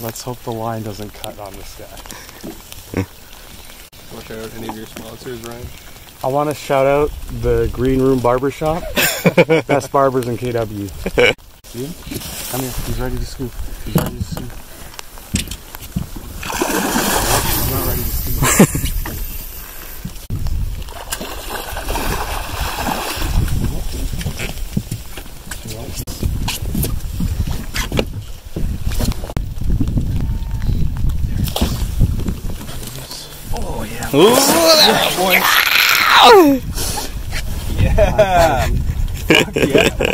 Let's hope the line doesn't cut on this guy. Want to shout out any of your sponsors, Ryan? I want to shout out the Green Room Barbershop. Best barbers in KW. See him? Come here. He's ready to scoop. He's ready to scoop. He's not ready to scoop. Oh, Ooh, there, boy. Yeah. Fuck yeah.